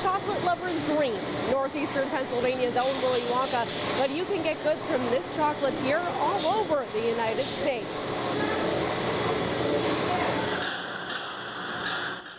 chocolate lover's dream. Northeastern Pennsylvania's own Willy Wonka, but you can get goods from this chocolatier all over the United States.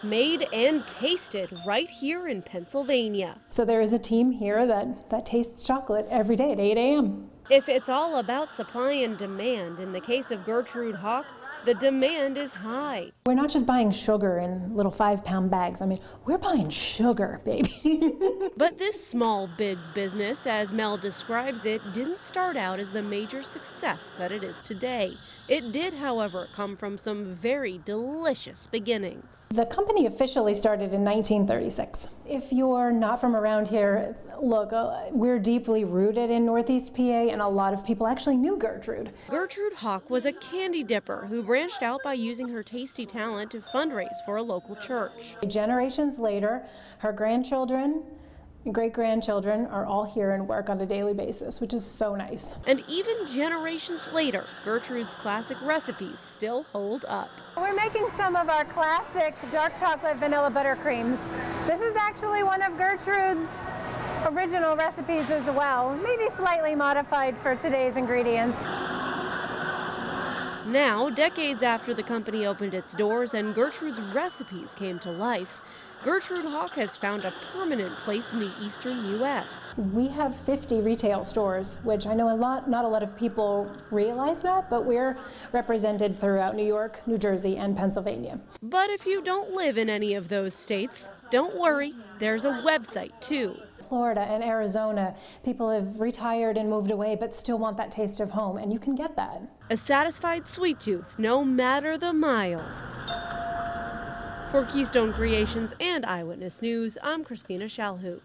Made and tasted right here in Pennsylvania. So there is a team here that, that tastes chocolate every day at 8 a.m. If it's all about supply and demand, in the case of Gertrude Hawk, the demand is high. We're not just buying sugar in little five pound bags. I mean, we're buying sugar, baby. but this small big business, as Mel describes it, didn't start out as the major success that it is today. It did, however, come from some very delicious beginnings. The company officially started in 1936. If you're not from around here, look, uh, we're deeply rooted in Northeast PA, and a lot of people actually knew Gertrude. Gertrude Hawk was a candy dipper who branched out by using her tasty talent to fundraise for a local church. Generations later, her grandchildren, great grandchildren are all here and work on a daily basis, which is so nice. And even generations later, Gertrude's classic recipes still hold up. We're making some of our classic dark chocolate vanilla buttercreams. This is actually one of Gertrude's original recipes as well, maybe slightly modified for today's ingredients. Now, decades after the company opened its doors and Gertrude's recipes came to life, Gertrude Hawk has found a permanent place in the eastern U.S. We have 50 retail stores, which I know a lot, not a lot of people realize that, but we're represented throughout New York, New Jersey, and Pennsylvania. But if you don't live in any of those states, don't worry, there's a website too. Florida and Arizona, people have retired and moved away but still want that taste of home, and you can get that. A satisfied sweet tooth, no matter the miles. For Keystone Creations and Eyewitness News, I'm Christina Shalhoop.